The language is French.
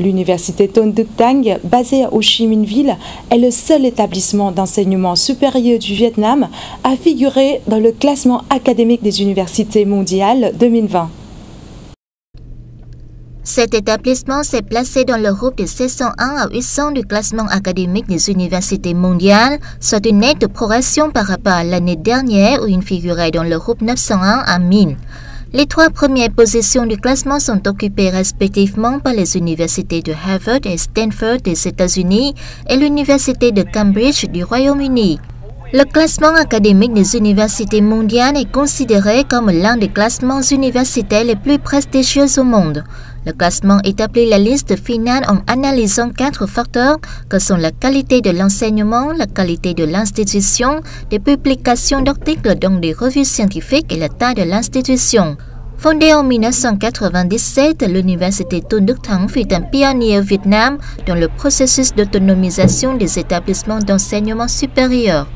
L'université Tang, basée à Ho Chi Minh Ville, est le seul établissement d'enseignement supérieur du Vietnam à figurer dans le classement académique des universités mondiales 2020. Cet établissement s'est placé dans le groupe de 701 à 800 du classement académique des universités mondiales, soit une nette progression par rapport à l'année dernière où il figurait dans le groupe 901 à 1000. Les trois premières positions du classement sont occupées respectivement par les universités de Harvard et Stanford des États-Unis et l'université de Cambridge du Royaume-Uni. Le classement académique des universités mondiales est considéré comme l'un des classements universitaires les plus prestigieux au monde. Le classement établit la liste finale en analysant quatre facteurs que sont la qualité de l'enseignement, la qualité de l'institution, des publications d'articles dans des revues scientifiques et la taille de l'institution. Fondée en 1997, l'Université Tôn Đức Thắng fut un pionnier au Vietnam dans le processus d'autonomisation des établissements d'enseignement supérieur.